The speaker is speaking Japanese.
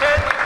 Ten